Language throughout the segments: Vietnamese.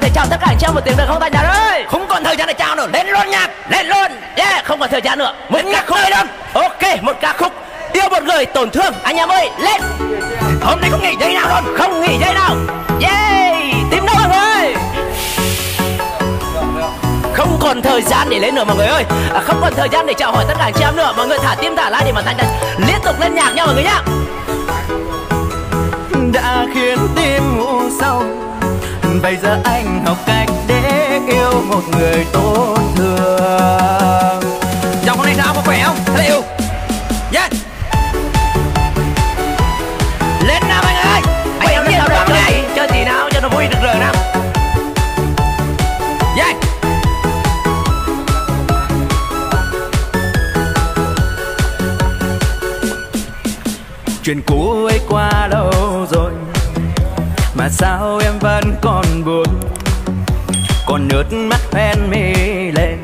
có thể chào tất cả anh chị em một tiếng được không tay nhà ơi? Không còn thời gian để chào nữa. Lên luôn nhạc lên luôn. Yeah không còn thời gian nữa. Một ca khúc lên. ok một ca khúc. Yêu một người tổn thương. Anh em ơi lên. Hôm nay không nghỉ giây nào luôn không nghỉ giây nào. Yeah tím đâu mọi người. Không còn thời gian để lên nữa mọi người ơi. À, không còn thời gian để chào hỏi tất cả anh chị em nữa. Mọi người thả tim thả like để mà thành liên tục lên nhạc nha mọi người nhá. Đã khiến tim ngủ sâu bây giờ anh học cách để yêu một người tốt thương. Chồng hôm nay sao có khỏe không? Hello yêu. Yeah lên nào anh ơi. Anh em biết đoạn này chơi tí nào cho nó vui được rồi nào. Yeah chuyện cũ ấy qua lâu rồi mà sao em vẫn còn buồn? Còn nước mắt hoen mi lên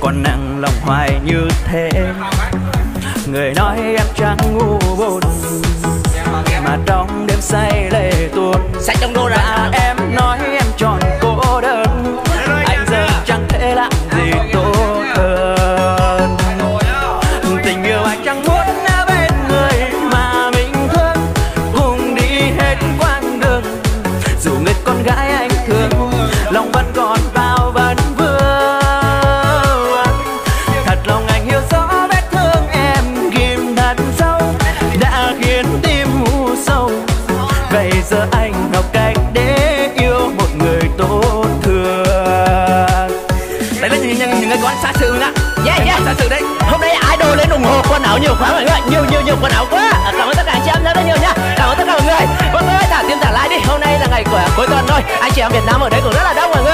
còn nặng lòng hoài như thế. Người nói em chẳng ngu buồn mà trong đêm say lệ tuôn sạch trong đô ra em nói em tròn giờ anh học cách để yêu một người tốt thương. Đấy là những, những, những người con xa xứ đó yeah yeah. xa xứ đấy. Hôm nay idol lên ủng hộ quần áo nhiều quá mọi người. Nhiều nhiều nhiều quần áo quá. À, cảm ơn tất cả anh chị em rất là nhiều nhá. Cảm ơn tất cả mọi người. Mọi người thả tim thả like đi. Hôm nay là ngày của cuối tuần thôi anh chị em việt nam ở đây cũng rất là đông mọi người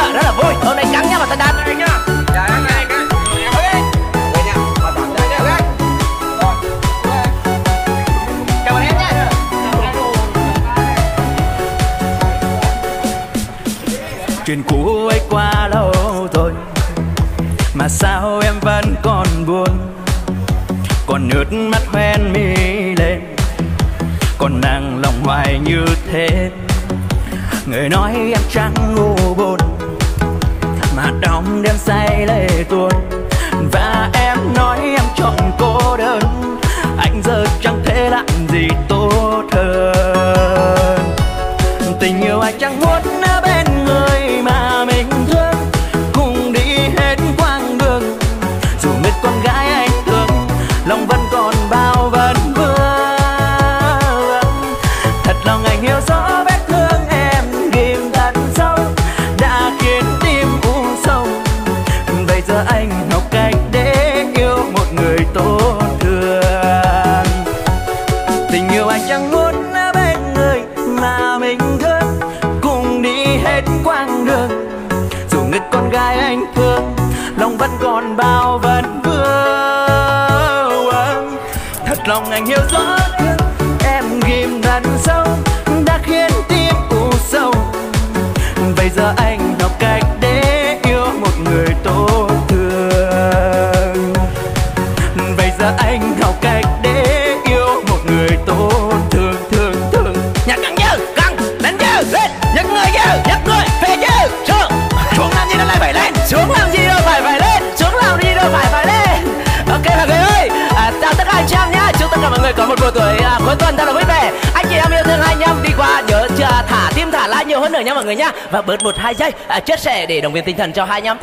chuyện cũ ấy quá lâu rồi, mà sao em vẫn còn buồn? Còn nước mắt hoen mi lên, còn nàng lòng hoài như thế. Người nói em chẳng ngu buồn, mà đóng đêm say lệ tuôn. Và em nói em chọn cô đơn, anh giờ chẳng thể làm gì tốt hơn. Lòng anh hiểu rõ vết thương em ghim thật sâu đã khiến tim u sầu. bây giờ anh học cách để yêu một người tốt thương. Tình yêu anh chẳng muốn ở bên người mà mình thương. Cùng đi hết quãng đường, dù người con gái anh thương, lòng vẫn còn bao vấn vương. Thật lòng anh hiểu rõ thương, em ghim thật sâu người có một buổi tuổi à, cuối tuần thật là vui vẻ anh chị em yêu thương hai anh em đi qua nhớ chưa thả tim thả like nhiều hơn nữa nha mọi người nhá. Và bớt một hai giây à, chia sẻ để động viên tinh thần cho hai anh em.